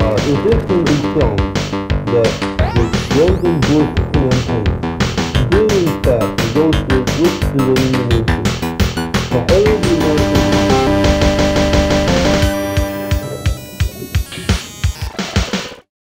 uh, is instantly shown that the golden group campaign. During that, the goes to the group